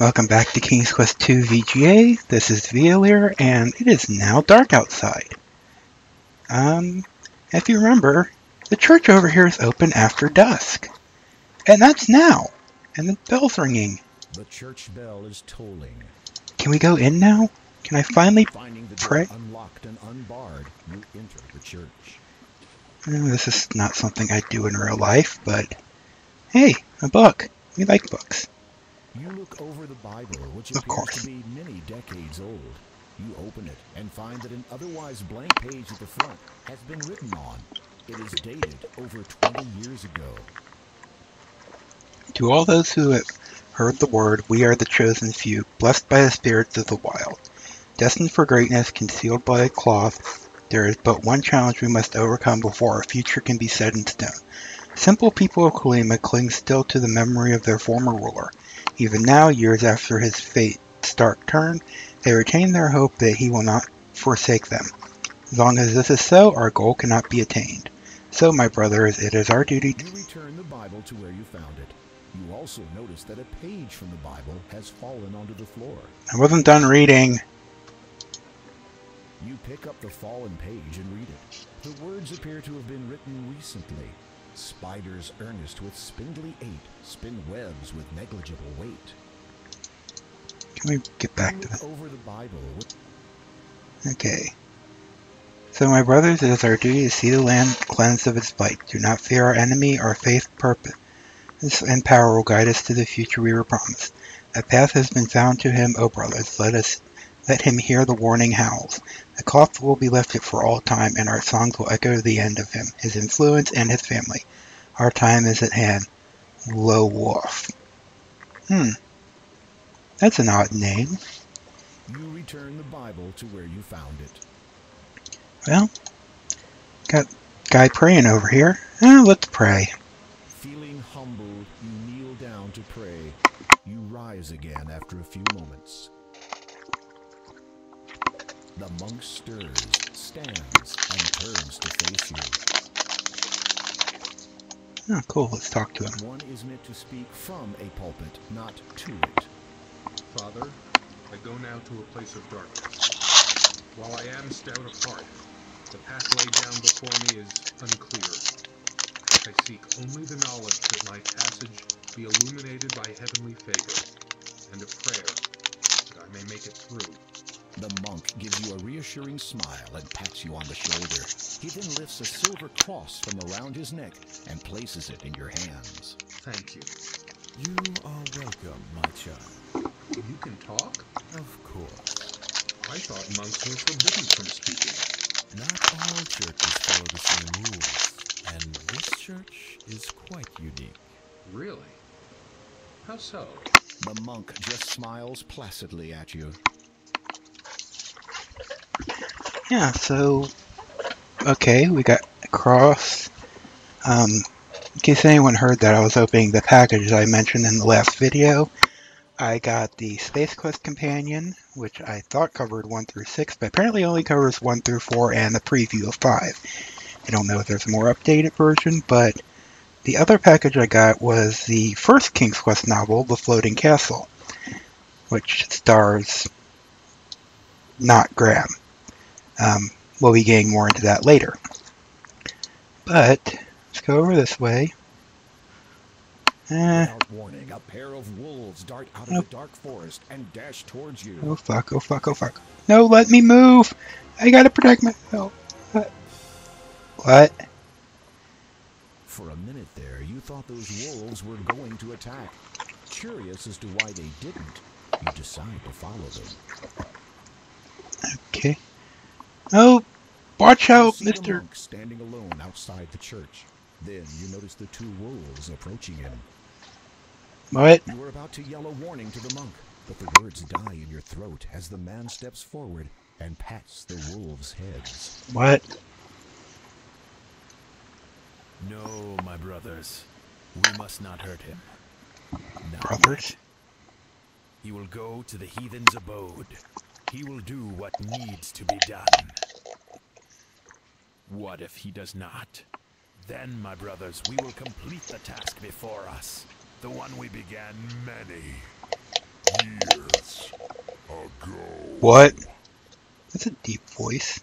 Welcome back to King's Quest II VGA. This is Violyre, and it is now dark outside. Um, if you remember, the church over here is open after dusk. And that's now. And the bell's ringing. The church bell is tolling. Can we go in now? Can I finally Finding the Pray? unlocked and unbarred, you enter the church. Oh, this is not something I do in real life, but hey, a book. We like books. You look over the Bible, which Of appears course. to be many decades old. You open it and find that an otherwise blank page at the front has been written on. It is dated over 20 years ago. To all those who have heard the word, we are the chosen few, blessed by the spirits of the wild. Destined for greatness, concealed by a cloth, there is but one challenge we must overcome before our future can be set in stone. Simple people of Kolyma cling still to the memory of their former ruler. Even now, years after his fate stark turn, they retain their hope that he will not forsake them. As long as this is so, our goal cannot be attained. So, my brothers, it is our duty to You return the Bible to where you found it. You also notice that a page from the Bible has fallen onto the floor. I wasn't done reading. You pick up the fallen page and read it. The words appear to have been written recently. Spiders earnest with spindly eight spin webs with negligible weight. Can we get back to that? over the Bible. Okay. So, my brothers, it is our duty to see the land cleansed of its blight. Do not fear our enemy. Our faith, purpose, and power will guide us to the future we were promised. A path has been found to him, O brothers. Let us let him hear the warning howls. The cloth will be lifted for all time, and our songs will echo the end of him, his influence, and his family. Our time is at hand. Low Wolf. Hmm. That's an odd name. You return the Bible to where you found it. Well, got guy praying over here. Eh, let's pray. Feeling humbled, you kneel down to pray. You rise again after a few moments. The monk stirs, stands, and turns to face you. Oh, cool. Let's talk to him. One is meant to speak from a pulpit, not to it. Father, I go now to a place of darkness. While I am stout of heart, the path laid down before me is unclear. I seek only the knowledge that my passage be illuminated by heavenly favor, and a prayer that I may make it through. The monk gives you a reassuring smile and pats you on the shoulder. He then lifts a silver cross from around his neck and places it in your hands. Thank you. You are welcome, my child. You can talk? Of course. I thought monks were forbidden from speaking. Not all churches follow the same rules, and this church is quite unique. Really? How so? The monk just smiles placidly at you. Yeah, so okay, we got cross. Um, in case anyone heard that, I was opening the package I mentioned in the last video. I got the Space Quest Companion, which I thought covered 1 through 6, but apparently only covers 1 through 4 and the preview of 5. I don't know if there's a more updated version, but the other package I got was the first King's Quest novel, The Floating Castle, which stars not Graham. Um, we'll be getting more into that later. But let's go over this way. Eh, warning, a pair of wolves dart out of the dark forest and dash towards you. oh fuck! Oh fuck! Oh fuck! No, let me move! I gotta protect myself. What? What? For a minute there, you thought those wolves were going to attack. Curious as to why they didn't, you decide to follow them. Okay. Oh, watch out, Mister. monk standing alone outside the church. Then you notice the two wolves approaching him. What? You were about to yell a warning to the monk, but the words die in your throat as the man steps forward and pats the wolves' heads. What? No, my brothers. We must not hurt him. Not Brothers? yet. He will go to the heathen's abode. He will do what needs to be done. What if he does not? Then, my brothers, we will complete the task before us. The one we began many years ago. What? That's a deep voice.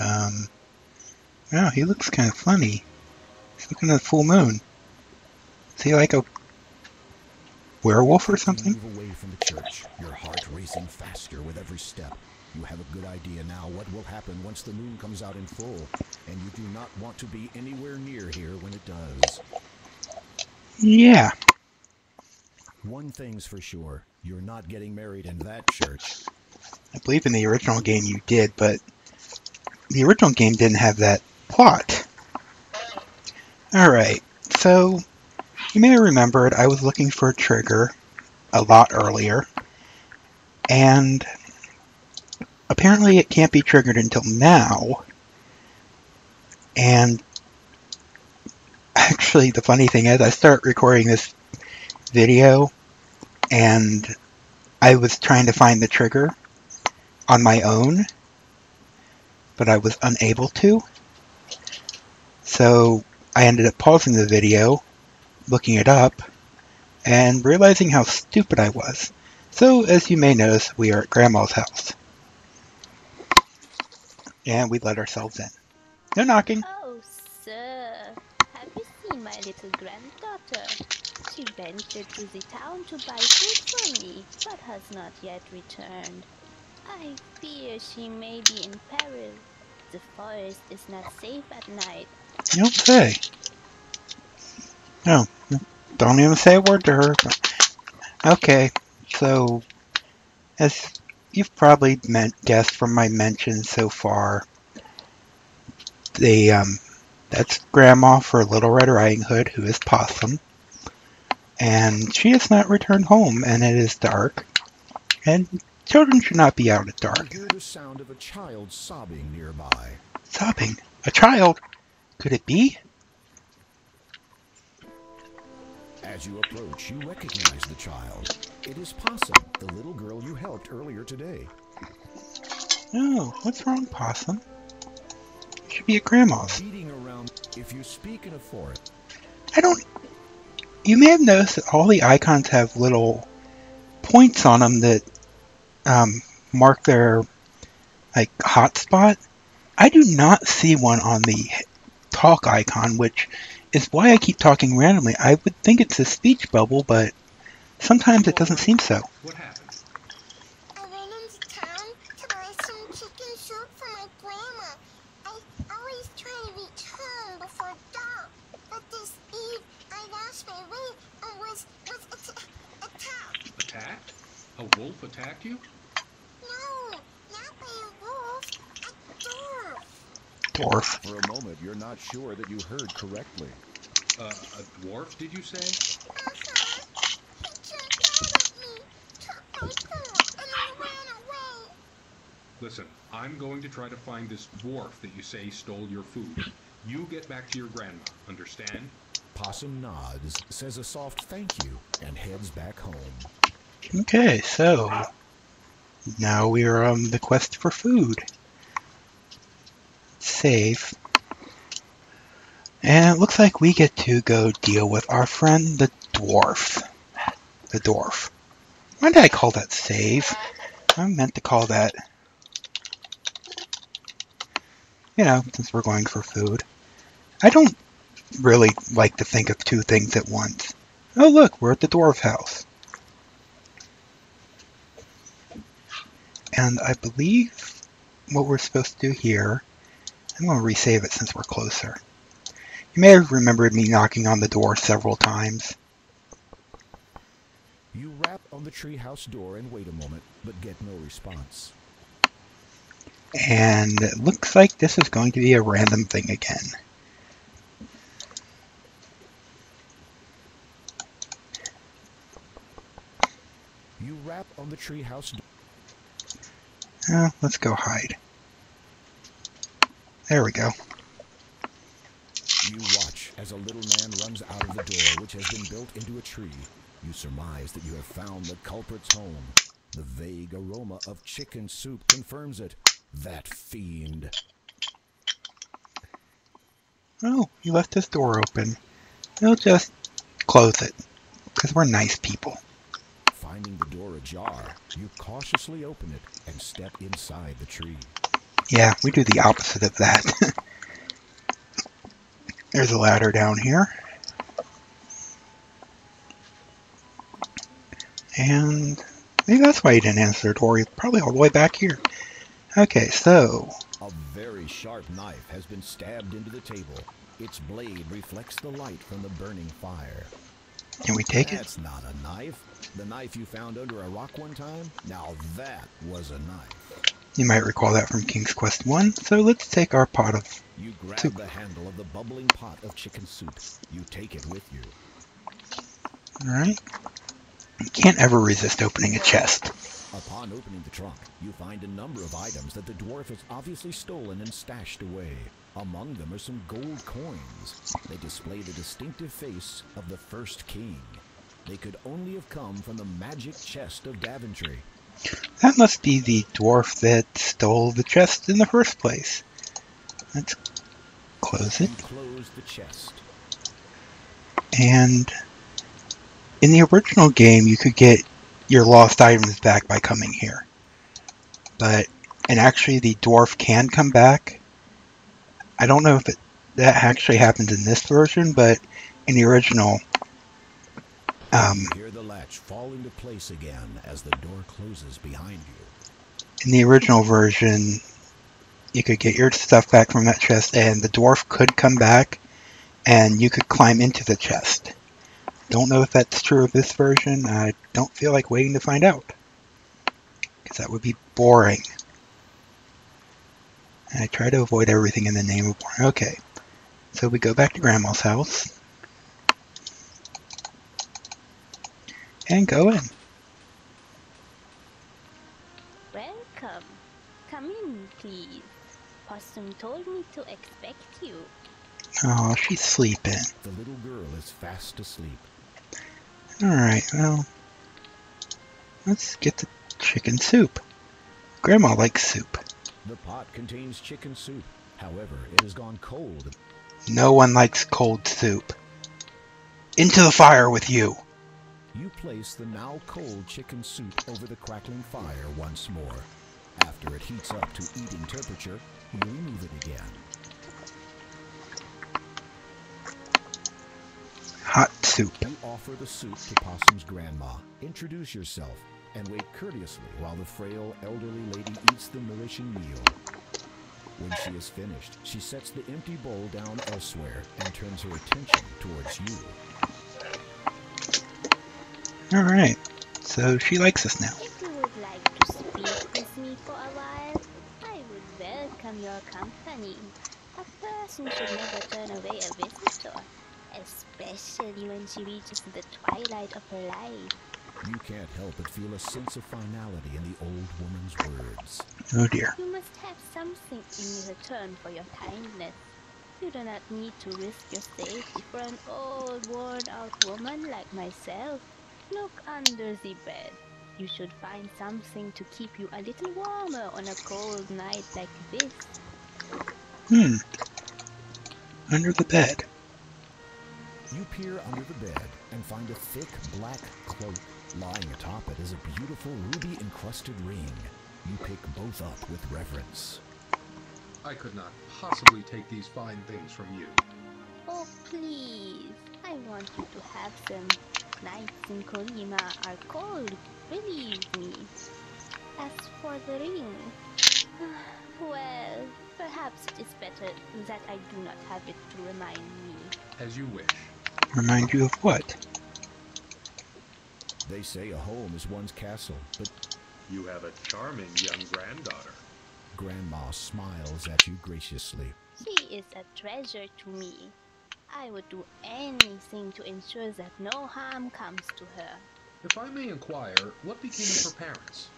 Um, wow, he looks kind of funny. He's looking at the full moon. Is he like a werewolf or something? Move away from the church, your heart racing faster with every step. You have a good idea now what will happen once the moon comes out in full, and you do not want to be anywhere near here when it does. Yeah. One thing's for sure, you're not getting married in that church. I believe in the original game you did, but the original game didn't have that plot. Alright, so you may have remembered I was looking for a trigger a lot earlier, and apparently it can't be triggered until now. And actually, the funny thing is, I start recording this video, and I was trying to find the trigger on my own, but I was unable to. So I ended up pausing the video, looking it up, and realizing how stupid I was. So, as you may notice, we are at Grandma's house. And we let ourselves in. No knocking. Oh, sir, have you seen my little granddaughter? She ventured to the town to buy food for me, but has not yet returned. I fear she may be in peril. The forest is not safe at night. Okay. No, don't even say a word to her. Okay, so as you've probably meant guessed from my mentions so far, the um, that's Grandma for Little Red Riding Hood, who is Possum, and she has not returned home, and it is dark, and children should not be out at dark. the sound of a child sobbing nearby. Sobbing, a child. Could it be? As you approach, you recognize the child. It is Possum, the little girl you helped earlier today. No, what's wrong, Possum? You should be at Grandma's. If you speak in a forest, I don't. You may have noticed that all the icons have little points on them that um, mark their like hotspot. I do not see one on the talk icon, which is why I keep talking randomly. I would think it's a speech bubble, but sometimes it doesn't seem so. What happened? I went into town to buy some chicken soup for my grandma. I always try to reach home before dark, but this eve I lost my way and was was atta- attacked. Attacked? A wolf attacked you? No, not by a wolf, a dwarf. Dwarf. for a moment you're not sure that you heard correctly. Uh, a dwarf, did you say? He jumped out at me, took my food, and I ran away. Listen, I'm going to try to find this dwarf that you say stole your food. You get back to your grandma, understand? Possum nods, says a soft thank you, and heads back home. Okay, so now we are on the quest for food. Save. And it looks like we get to go deal with our friend the dwarf. The dwarf. Why did I call that save? I meant to call that. You know, since we're going for food. I don't really like to think of two things at once. Oh, look, we're at the dwarf house. And I believe what we're supposed to do here, I'm going to resave it since we're closer. You may have remembered me knocking on the door several times. You rap on the treehouse door and wait a moment, but get no response. And it looks like this is going to be a random thing again. You rap on the treehouse door. Uh, let's go hide. There we go. You watch as a little man runs out of the door, which has been built into a tree. You surmise that you have found the culprit's home. The vague aroma of chicken soup confirms it. That fiend. Oh, he left his door open. He'll just close it. Because we're nice people. Finding the door ajar, you cautiously open it and step inside the tree. Yeah, we do the opposite of that. There's a ladder down here. And maybe that's why you didn't answer the door. Probably all the way back here. Okay, so A very sharp knife has been stabbed into the table. Its blade reflects the light from the burning fire. can we take it? That's not a knife. The knife you found under a rock one time? Now that was a knife. You might recall that from King's Quest 1. So let's take our pot of. You grab Soup. the handle of the bubbling pot of chicken soup. You take it with you. Alright. You can't ever resist opening a chest. Upon opening the trunk, you find a number of items that the dwarf has obviously stolen and stashed away. Among them are some gold coins. They display the distinctive face of the first king. They could only have come from the magic chest of Daventry. That must be the dwarf that stole the chest in the first place. Let's close it. close the chest. And in the original game, you could get your lost items back by coming here. But, and actually, the dwarf can come back. I don't know if it, that actually happens in this version, but in the original, um, hear the latch fall into place again as the door closes behind you. in the original version, you could get your stuff back from that chest, and the dwarf could come back, and you could climb into the chest. Don't know if that's true of this version. I don't feel like waiting to find out, because that would be boring. And I try to avoid everything in the name of boring. Okay, so we go back to Grandma's house. And go in. Welcome. Come in, please. Possum told me to expect you. Oh, she's sleeping. The little girl is fast asleep. Alright, well, let's get the chicken soup. Grandma likes soup. The pot contains chicken soup. However, it has gone cold. No one likes cold soup. Into the fire with you. You place the now cold chicken soup over the crackling fire once more. After it heats up to eating temperature, you remove it again. Hot soup. You offer the soup to Possum's grandma. Introduce yourself and wait courteously while the frail elderly lady eats the nourishing meal. When she is finished, she sets the empty bowl down elsewhere and turns her attention towards you. Alright, so she likes us now. If you would like to speak with me for a while, I would welcome your company. A person should never turn away a visitor, especially when she reaches the twilight of her life. You can't help but feel a sense of finality in the old woman's words. Oh dear. You must have something in return for your kindness. You do not need to risk your safety for an old, worn-out woman like myself. Look under the bed. You should find something to keep you a little warmer on a cold night like this. Hmm. Under the bed. You peer under the bed and find a thick black cloak. Lying atop it is a beautiful ruby encrusted ring. You pick both up with reverence. I could not possibly take these fine things from you. Oh, please. I want you to have them. Nights in Kolyma are cold, believe me. As for the ring, well, perhaps it is better that I do not have it to remind me. As you wish. Remind you of what? They say a home is one's castle, but You have a charming young granddaughter. Grandma smiles at you graciously. She is a treasure to me. I would do anything to ensure that no harm comes to her. If I may inquire, what became of her parents?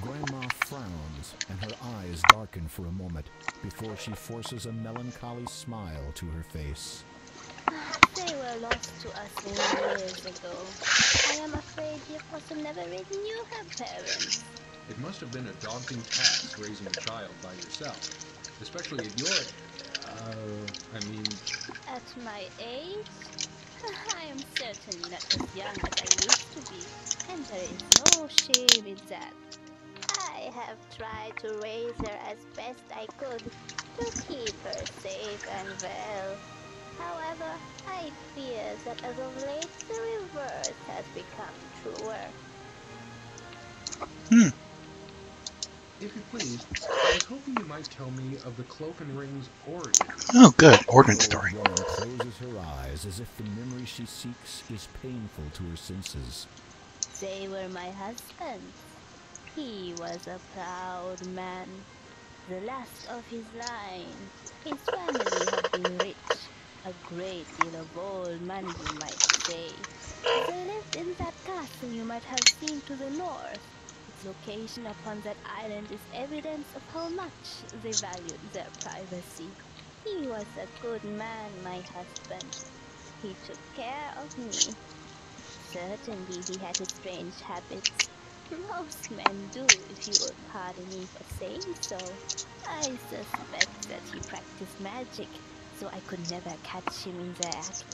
Grandma frowns, and her eyes darken for a moment before she forces a melancholy smile to her face. They were lost to us many years ago. I am afraid dear Possum never really knew her parents. It must have been a daunting task raising a child by yourself, especially at your uh, I mean, At my age, I am certainly not as young as I used to be, and there is no shame in that. I have tried to raise her as best I could to keep her safe and well. However, I fear that as of late the reverse has become truer. Hmm. If you please, I was hoping you might tell me of the cloak and ring's origin. Oh, good. Origin story. old closes her eyes as if the memory she seeks is painful to her senses. They were my husband's. He was a proud man, the last of his line. His family had been rich, a great deal of old money, you might say. They lived in that castle you might have seen to the north. Location upon that island is evidence of how much they valued their privacy. He was a good man, my husband. He took care of me. Certainly he had his strange habits. Most men do, if you will pardon me for saying so. I suspect that he practiced magic, so I could never catch him in the act.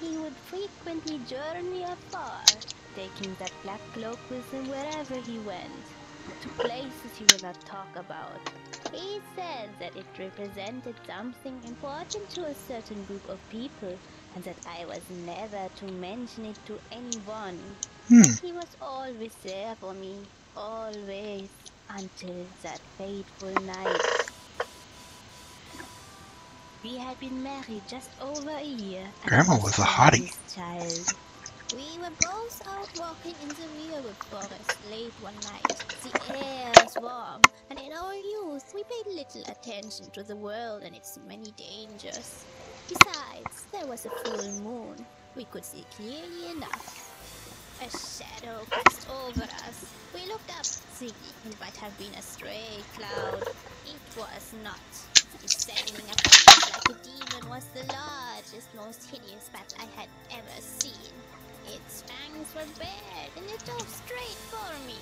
He would frequently journey afar, taking that black cloak with him wherever he went, to places he would not talk about. He said that it represented something important to a certain group of people, and that I was never to mention it to anyone. Hmm. He was always there for me, always, until that fateful night. We had been married just over a year. Grandma was a hottie. Child. We were both out walking in the Weirwood Forest late one night. The air was warm, and in our youth we paid little attention to the world and its many dangers. Besides, there was a full moon. We could see clearly enough. A shadow passed over us. We looked up, thinking it might have been a stray cloud. It was not. Descending upon us like a demon was the largest, most hideous bat I had ever seen. Its fangs were bared, and it dove straight for me.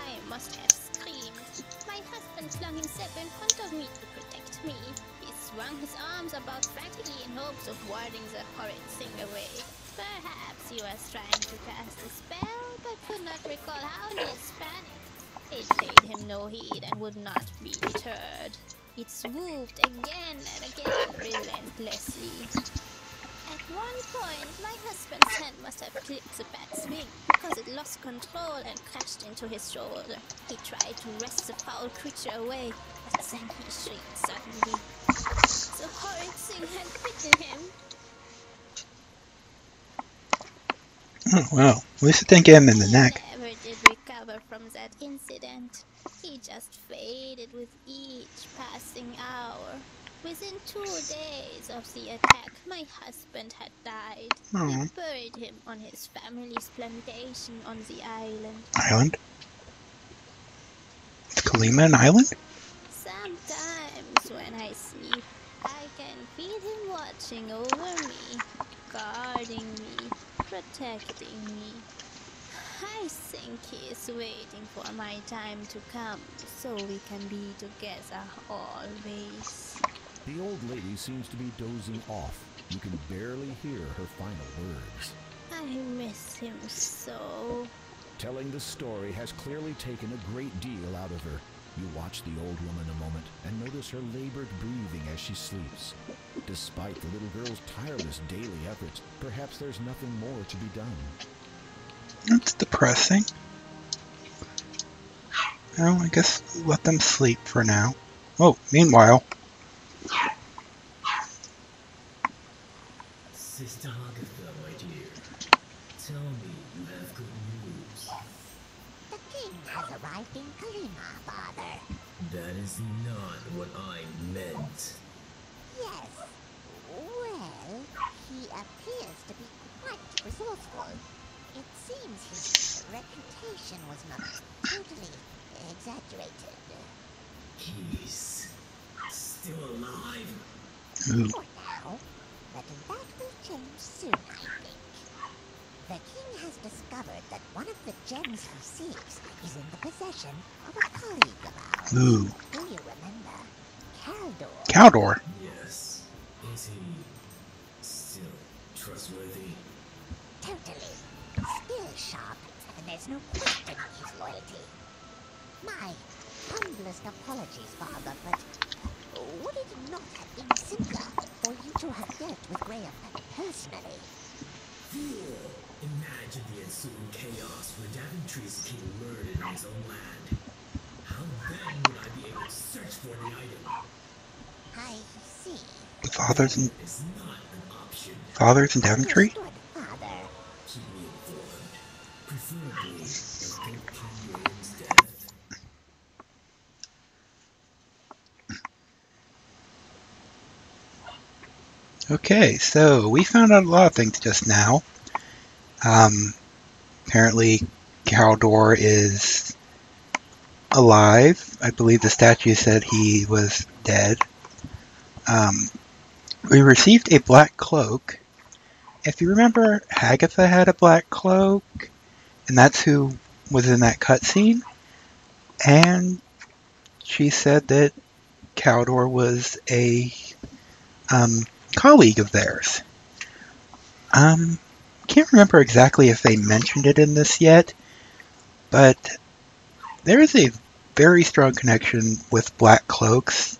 I must have screamed. My husband flung himself in front of me to protect me. He swung his arms about frantically in hopes of warding the horrid thing away. Perhaps he was trying to cast a spell, but could not recall how to panic. It paid him no heed and would not be deterred. It swooped again and again relentlessly. At one point, my husband's hand must have clipped the bat's wing because it lost control and crashed into his shoulder. He tried to wrest the foul creature away, but then he shrieked suddenly. The horrid thing had bitten him. Oh, well, at least it didn't get him in the He neck. never did recover from that incident. He just faded with each passing hour. Within two days of the attack, my husband had died. Hmm. We Oh, buried him on his family's plantation on the island. island. Is Kolyma an island? Sometimes when I sleep, I can feel him watching over me, guarding me, protecting me. I think he is waiting for my time to come so we can be together always. The old lady seems to be dozing off. You can barely hear her final words. I miss him so. Telling the story has clearly taken a great deal out of her. You watch the old woman a moment and notice her labored breathing as she sleeps. Despite the little girl's tireless daily efforts, perhaps there's nothing more to be done. That's depressing. Well, I guess let them sleep for now. Oh, meanwhile, Sister Agatha, my dear, tell me you have good news. The king has arrived in Kolyma, father. That is not what I meant. Yes. Well, he appears to be quite resourceful. It seems his reputation was not totally exaggerated. He's still alive. For now, but that will change soon, I think. The king has discovered that one of the gems he seeks is in the possession of a colleague of ours. ooh, Do you remember? Caldaur. Caldaur. Yes. Is he still trustworthy? Totally. Still sharp, and there's no questioning his loyalty. My humblest apologies, Father, but would it not have been simpler for you to have dealt with Graham personally? Imagine the ensuing chaos where Daventry's king murdered in his own land. How then would I be able to search for the item? I see. Fathers and It's not an option. fathers in Daventry. Understood, Father. Keep me informed. Preferably of Lord King William's death. Okay, so we found out a lot of things just now. Um, apparently, Caldaur is alive. I believe the statue said he was dead. Um, we received a black cloak. If you remember, Hagatha had a black cloak, and that's who was in that cutscene. And she said that Caldaur was a um, colleague of theirs. Um, can't remember exactly if they mentioned it in this yet, but there is a very strong connection with Black Cloaks,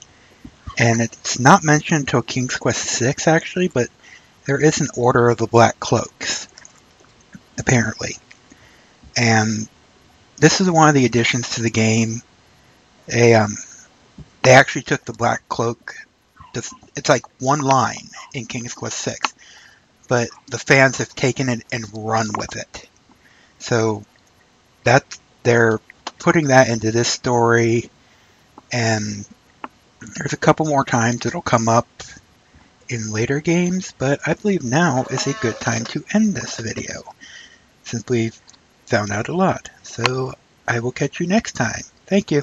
and it's not mentioned until King's Quest VI actually, but there is an Order of the Black Cloaks, apparently. And this is one of the additions to the game. They um, they actually took the Black Cloak the- it's like one line in King's Quest Six, but the fans have taken it and run with it. So that they're putting that into this story, and there's a couple more times it'll come up in later games, but I believe now is a good time to end this video since we've found out a lot. So I will catch you next time. Thank you.